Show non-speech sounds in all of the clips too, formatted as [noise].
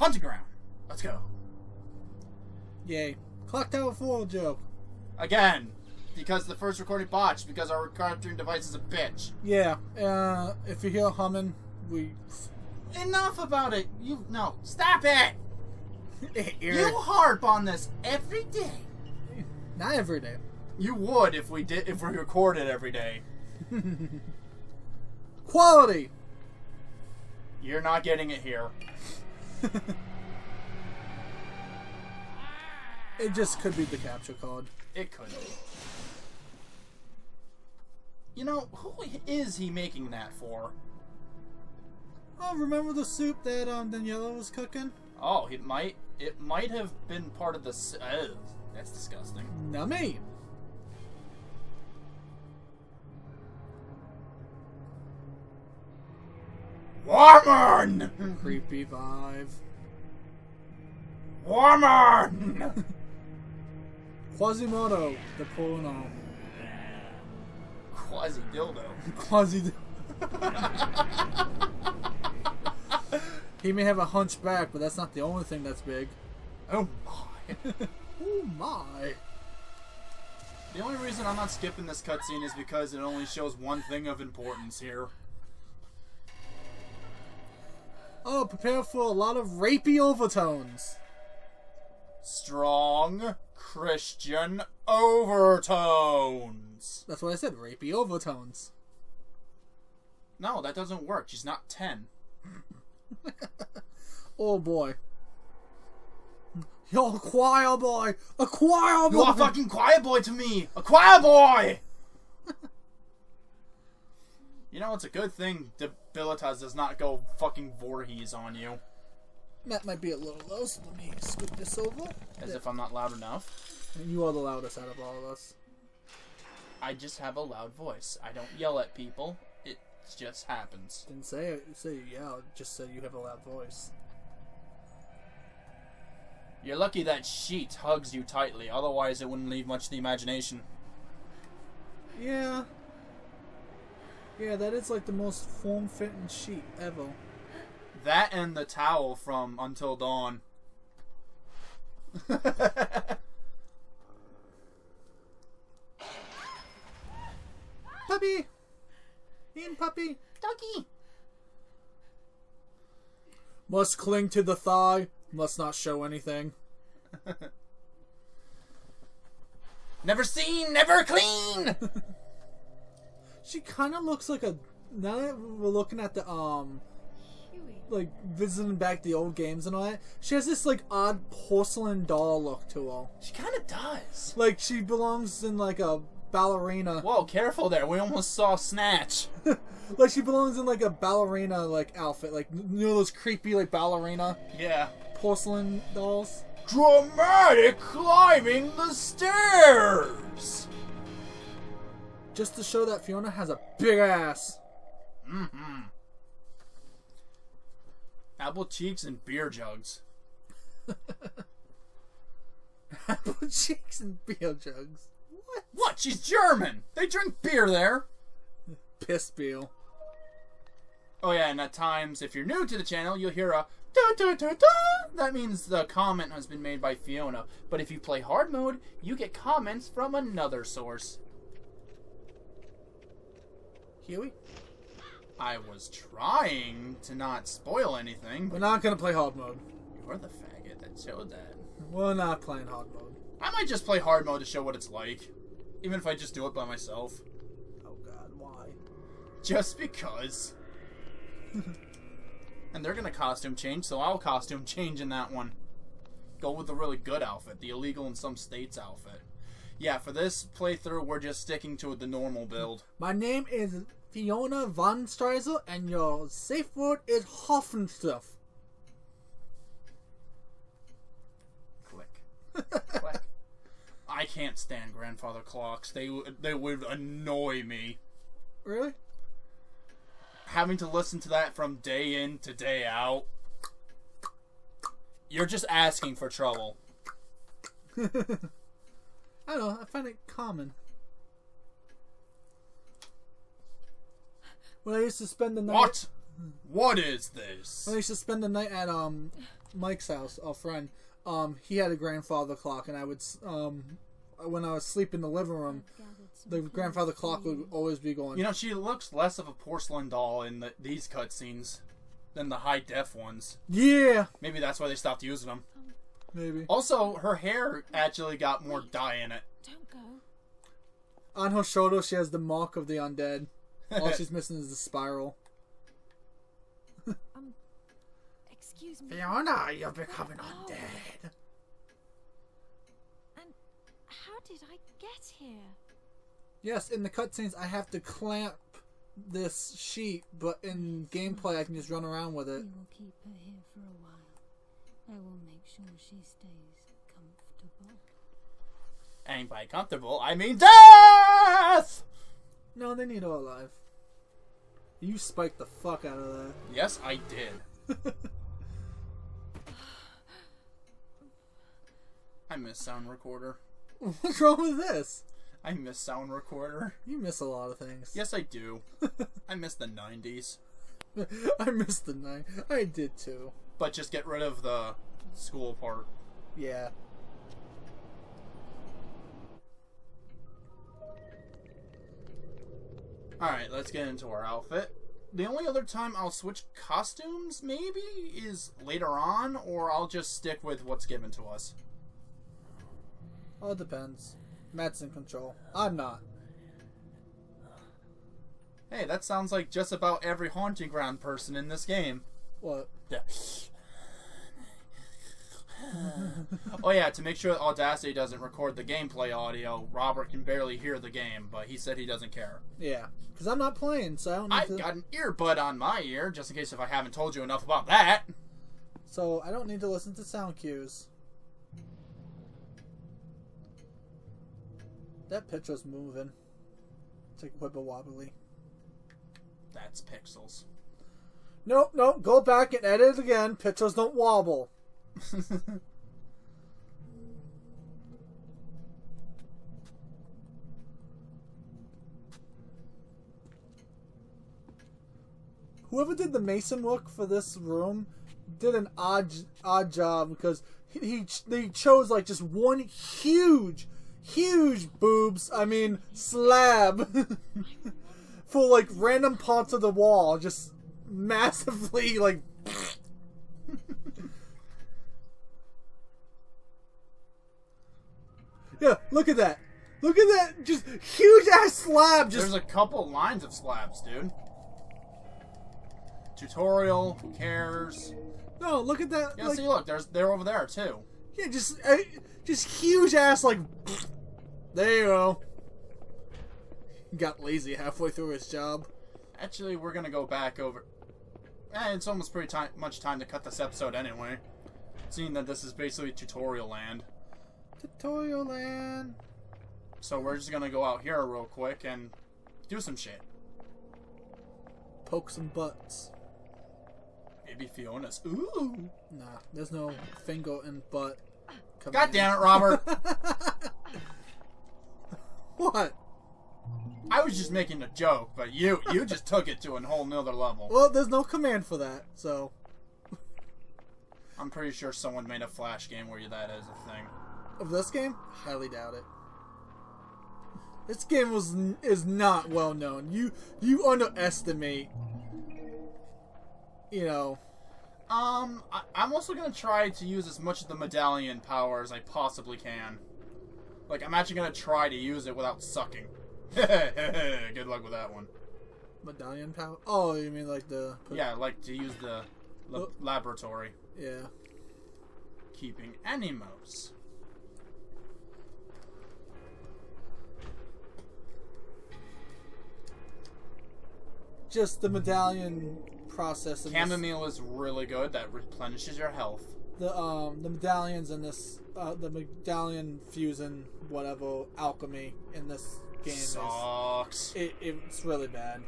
Haunting Ground. Let's go. Yay. Clock Tower 4 joke. Again. Because the first recording botched because our recording device is a bitch. Yeah. Uh, if you hear humming, we. Enough about it. You no. Stop it. [laughs] You harp on this every day. Not every day. You would if we did if we recorded every day. [laughs] Quality! You're not getting it here. [laughs] It just could be the capture card. It could be. You know, who is he making that for? Oh, remember the soup that um Daniella was cooking? Oh, it might it might have been part of the Ugh, that's disgusting. Nummy! Woman! Creepy vibe. Woman! Quasimodo, the porno. Quasi dildo. Quasi. he may have a hunchback, but that's not the only thing that's big. Oh my. [laughs] Oh my. The only reason I'm not skipping this cutscene is because it only shows one thing of importance here. Oh, prepare for a lot of rapey overtones. Strong Christian overtones. That's what I said, rapey overtones. No, that doesn't work. She's not 10. [laughs] Oh boy. Yo, choir boy! A choir boy! You're a fucking choir boy to me! A choir boy! You know, it's a good thing Debilitas does not go fucking Voorhees on you. That might be a little low, so let me scoot this over. As if I'm not loud enough. And you are the loudest out of all of us. I just have a loud voice. I don't yell at people. It just happens. Didn't say it, say you yell, just said you have a loud voice. You're lucky that sheet hugs you tightly, otherwise it wouldn't leave much to the imagination. Yeah. Yeah, that is like the most form-fitting sheet ever. That and the towel from Until Dawn. [laughs] Puppy! Ian puppy! Ducky! Must cling to the thigh, must not show anything. [laughs] Never seen, never clean! [laughs] She kind of looks like a. Now that we're looking at the um, like visiting back the old games and all that, she has this like odd porcelain doll look to her. she kind of does. Like she belongs in like a ballerina. Whoa, careful there. We almost saw Snatch. [laughs] like she belongs in like a ballerina like outfit, like you know those creepy like ballerina Yeah. porcelain dolls. Dramatic climbing the stairs! Just to show that Fiona has a big ass. Mm-hmm. Apple cheeks and beer jugs. [laughs] Apple cheeks and beer jugs. What? What? She's German! They drink beer there! Piss beer. Oh yeah, and at times, if you're new to the channel, you'll hear a da da da da. That means the comment has been made by Fiona. But if you play hard mode, you get comments from another source. Hewie? I was trying to not spoil anything, We're but not gonna play hard mode. you're the faggot that showed that. We're not playing hard mode. I might just play hard mode to show what it's like. Even if I just do it by myself. Oh god, why? Just because. [laughs] and they're gonna costume change, so I'll costume change in that one. Go with the really good outfit, the illegal in some states outfit. Yeah, for this playthrough, we're just sticking to the normal build. My name is Fiona von Streisel, and your safe word is Hoffenstuff. Click. Click. [laughs] I can't stand grandfather clocks. They they would annoy me. Really? Having to listen to that from day in to day out. You're just asking for trouble. [laughs] I don't know. I find it common. When I used to spend the night, What? What is this? when I used to spend the night at um Mike's house, a friend, um, he had a grandfather clock, and I would, um, when I was asleep in the living room, the grandfather clock would always be going. You know, she looks less of a porcelain doll in the, these cutscenes than the high def ones. yeah, Maybe that's why they stopped using them. Maybe. Also, her hair actually got more dye in it. Don't go. On her shoulder, she has the mark of the undead. [laughs] All she's missing is the spiral. Um, excuse me. Fiona, you're becoming Oh. undead. And how did I get here? Yes, in the cutscenes, I have to clamp this sheet, but in gameplay, I can just run around with it. We it. will keep her here for a while. I will make sure she stays comfortable. And by comfortable, I mean death! No, they need her alive. You spiked the fuck out of that. Yes, I did. [laughs] I miss sound recorder. What's wrong with this? I miss sound recorder. You miss a lot of things. Yes, I do. [laughs] I miss the 90s. [laughs] I missed the night. I did too. But just get rid of the school part. Yeah. Alright, let's get into our outfit. The only other time I'll switch costumes, maybe, is later on, or I'll just stick with what's given to us. All depends. Matt's in control. I'm not. Hey, that sounds like just about every haunting ground person in this game. What? Yeah. [laughs] oh yeah, to make sure Audacity doesn't record the gameplay audio, Robert can barely hear the game, but he said he doesn't care. Yeah. Because I'm not playing, so I don't need I've to. got an earbud on my ear, just in case if I haven't told you enough about that. So I don't need to listen to sound cues. That picture's moving. It's like wibble wobbly. That's pixels. Nope, nope. Go back and edit it again. Pictures don't wobble. [laughs] Whoever did the mason work for this room did an odd odd job because he, he they chose like just one huge huge boobs I mean slab [laughs] for like random parts of the wall just [laughs] massively like yeah look at that look at that just huge ass slab just There's a couple lines of slabs, dude. Tutorial, who cares? no look at that Yeah, like, see, look, there's they're over there too. Yeah, just uh, just huge ass like. There you go. Got lazy halfway through his job. Actually, we're gonna go back over. Eh, it's almost pretty time, much time to cut this episode anyway. Seeing that this is basically tutorial land. Tutorial land. So we're just gonna go out here real quick and do some shit. Poke some butts. Maybe Fiona's. Ooh! Nah, there's no finger and butt. God damn it, Robert! [laughs] What? I was just making a joke, but you you just took it to a whole nother level. Well, there's no command for that, so I'm pretty sure someone made a flash game where that is a thing. Of this game, highly doubt it. This game was is not well known. You you underestimate. You know, Um, I, I'm also gonna try to use as much of the medallion power as I possibly can. Like, I'm actually gonna try to use it without sucking. [laughs] Good luck with that one. medallion power. Oh, you mean like the Yeah, like to use the Oh. laboratory. yeah. Keeping animals. Just the medallion process and this- Chamomile is really good. That replenishes your health. the um the medallions in this uh, the medallion fusion whatever alchemy in this game is Sucks. it, it's really bad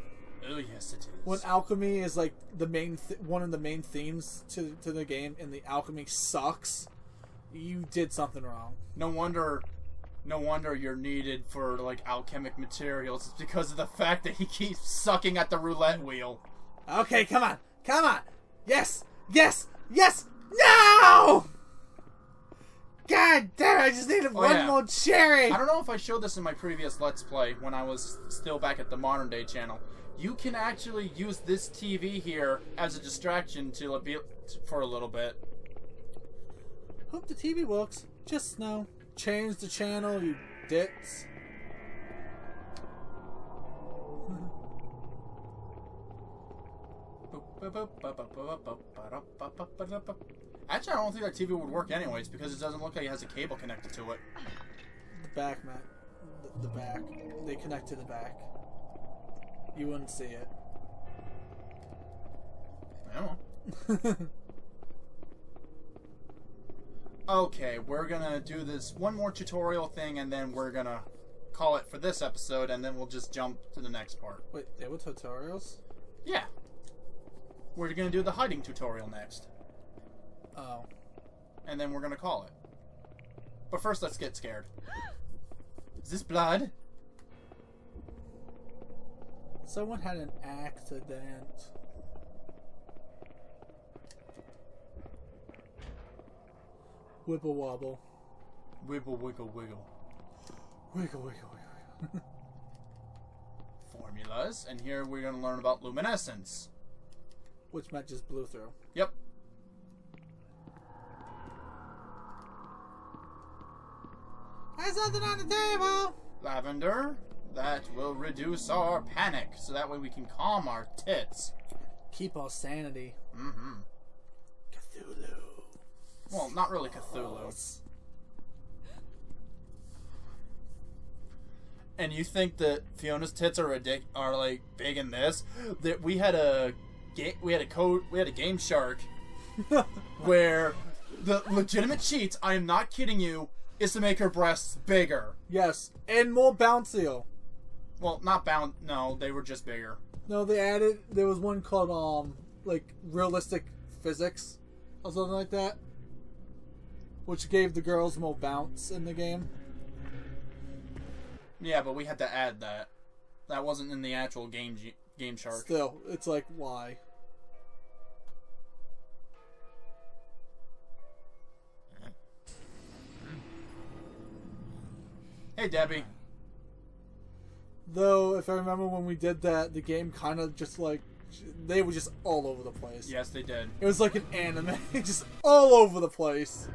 Oh yes, it is. when alchemy is like the main th- one of the main themes to to the game and the alchemy sucks you did something wrong No wonder, no wonder you're needed for like alchemic materials. It's because of the fact that he keeps sucking at the roulette wheel. okay come on come on yes yes yes No! God damn! it, I just needed oh, one Oh, yeah. more cherry. I don't know if I showed this in my previous Let's Play when I was still back at the Modern Day channel. You can actually use this TV here as a distraction to be for a little bit. Hope the TV works. Just no. Change the channel, you dicks. Actually, I don't think that TV would work anyways because it doesn't look like it has a cable connected to it. The back, Matt. The, the back. They connect to the back. You wouldn't see it. I don't know. [laughs] Okay, we're gonna do this one more tutorial thing and then we're gonna call it for this episode and then we'll just jump to the next part. Wait, they were tutorials? Yeah. We're gonna do the hiding tutorial next. Oh. And then we're gonna call it. But first, let's get scared. Is this blood? Someone had an accident. Wibble wobble. Wiggle, wiggle, wiggle. Wiggle, wiggle, wiggle. [laughs] Formulas, and here we're gonna learn about luminescence. Which Matt just blew through. Yep. There's nothing on the table! Lavender, that will reduce our panic, so that way we can calm our tits. Keep our sanity. Mm-hmm. Cthulhu. Well, not really Cthulhu. And you think that Fiona's tits are ridic- are like big in this? That we had a ga- we had a code we had a GameShark [laughs] where the legitimate cheats, I am not kidding you, is to make her breasts bigger. yes, and more bouncier. Well, not bound. No, they were just bigger. No, they added. There was one called um, like realistic physics, or something like that, which gave the girls more bounce in the game. Yeah, but we had to add that. That wasn't in the actual game GameShark. Still, it's like why? Hey, Debbie. Though, if I remember when we did that, the game kind of just like they were just all over the place. Yes, they did. It was like an anime, [laughs] just all over the place.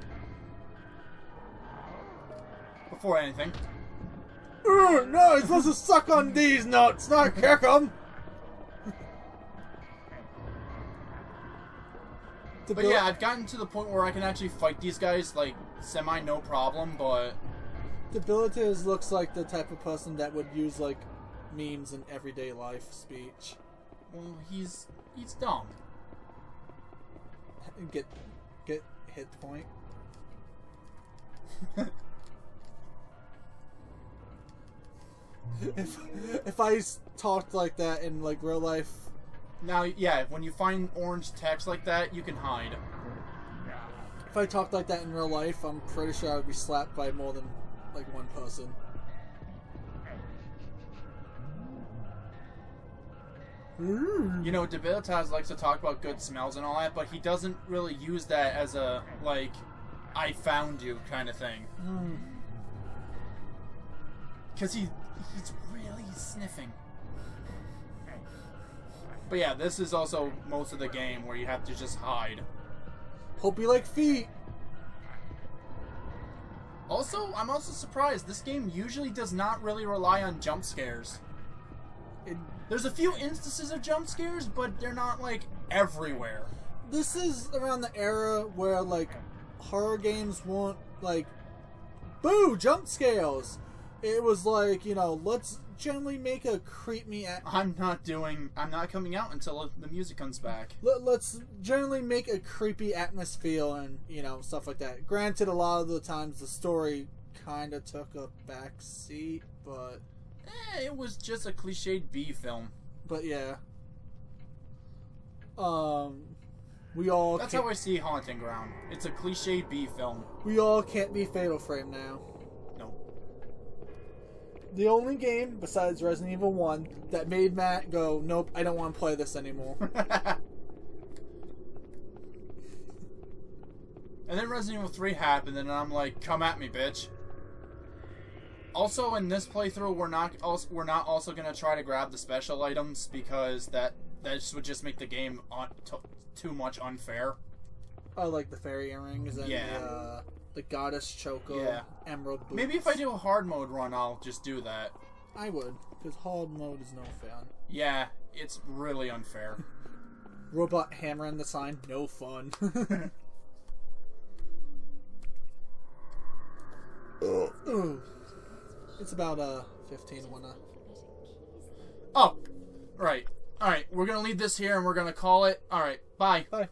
Before anything. Ugh, no, you're supposed to suck on these nuts, not kick them. But yeah, I've gotten to the point where I can actually fight these guys like semi no problem, but Debilitas looks like the type of person that would use like memes in everyday life speech. well, he's he's dumb. Get get hit point. [laughs] if if I talked like that in like real life, Now, yeah, when you find orange text like that, you can hide. if I talked like that in real life, I'm pretty sure I would be slapped by more than like one person. Mm. You know, Debilitas likes to talk about good smells and all that, but he doesn't really use that as a like, "I found you" kind of thing. Mm. Because he he's really sniffing. But yeah, this is also most of the game where you have to just hide. Hope you like feet. Also, I'm also surprised this game usually does not really rely on jump scares. It, There's a few instances of jump scares, but they're not like everywhere. this is around the era where like horror games weren't like boo jump scares. It was like you know let's generally make a creep me at I'm not doing. I'm not coming out until the music comes back. let, let's generally make a creepy atmosphere and you know stuff like that. Granted, a lot of the times the story kind of took a back seat, but Eh, it was just a cliched B film. but yeah. Um, we all That's how I see Haunting Ground. It's a cliched B film. we all can't be Fatal Frame now. No. The only game besides Resident Evil 1 that made Matt go, nope, I don't want to play this anymore. [laughs] And then Resident Evil 3 happened, and I'm like, come at me, bitch. Also, in this playthrough, we're not also we're not also gonna try to grab the special items because that that just would just make the game on, t- too much unfair. Oh, like the fairy earrings and Yeah. the, uh, the goddess choco Yeah. emerald boots. Maybe if I do a hard mode run, I'll just do that. I would, because hard mode is no fun. Yeah, it's really unfair. [laughs] Robot hammering the sign, no fun. [laughs] Ooh. It's about uh 15 wanna. oh, right. All right, we're gonna leave this here and we're gonna call it. All right, bye. Bye.